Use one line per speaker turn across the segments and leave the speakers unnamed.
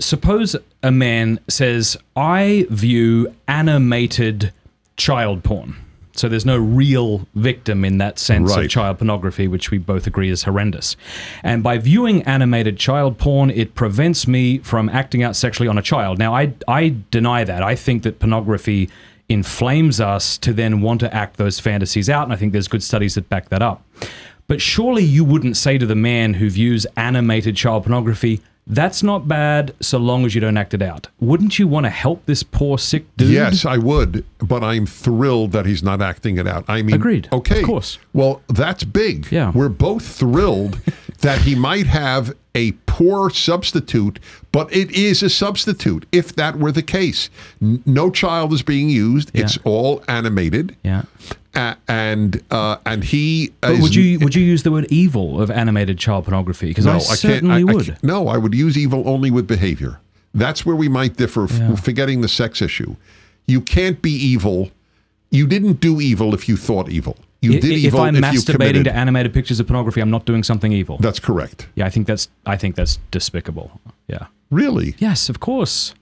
Suppose a man says, I view animated child porn. So there's no real victim in that sense
Right.
of child pornography, which we both agree is horrendous. And by viewing animated child porn, it prevents me from acting out sexually on a child. Now, I, I deny that. I think that pornography inflames us to then want to act those fantasies out. And I think there's good studies that back that up. But surely you wouldn't say to the man who views animated child pornography, that's not bad so long as you don't act it out. Wouldn't you want to help this poor sick dude?
Yes, I would, but I'm thrilled that he's not acting it out. I mean,
Agreed.
Okay,
Of course.
Well, that's big.
Yeah.
we're both thrilled that he might have a poor substitute, but it is a substitute. If that were the case, no child is being used. It's all animated.
Yeah.
A- and uh, and he
But would you would you use the word evil of animated child pornography? Because I,
No, I
certainly
can't. I, I
would.
can't- no, I would use evil only with behavior. That's where we might differ, f-
Yeah.
forgetting the sex issue. You can't be evil. You didn't do evil if you thought evil. You
I-
did
if
evil
I'm
if
masturbating to animated pictures of pornography, I'm not doing something evil.
That's correct.
yeah, I think that's I think that's despicable. Yeah.
Really?
Yes, of course.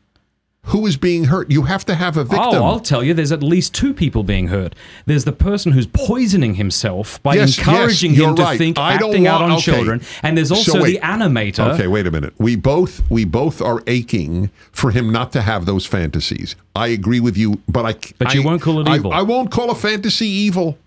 Who is being hurt? You have to have a oh, victim.
Oh, I'll tell you, there's at least two people being hurt. There's the person who's poisoning himself by
Yes,
encouraging
yes,
him
you're
to
right.
think
I
acting out on
okay.
children, and there's also
wait.
the animator.
Okay, wait a minute. We both we both are aching for him not to have those fantasies. I agree with you, but I
But you
I-
won't call it
I-
evil.
I won't call a fantasy evil.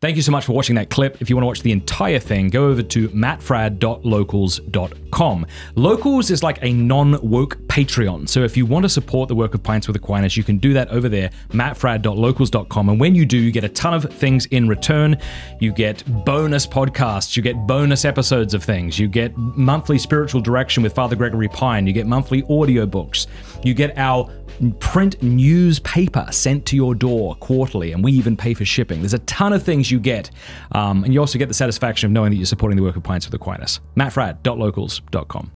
Thank you so much for watching that clip. If you want to watch the entire thing, go over to mattfradd.locals.com. Locals is like a non woke Patreon. So if you want to support the work of Pints with Aquinas, you can do that over there, mattfradd.locals.com. And when you do, you get a ton of things in return. You get bonus podcasts, you get bonus episodes of things, you get monthly spiritual direction with Father Gregory Pine, you get monthly audiobooks, you get our print newspaper sent to your door quarterly, and we even pay for shipping. There's a ton of things you get. Um, and you also get the satisfaction of knowing that you're supporting the work of Pints with Aquinas. mattfradd.locals.com.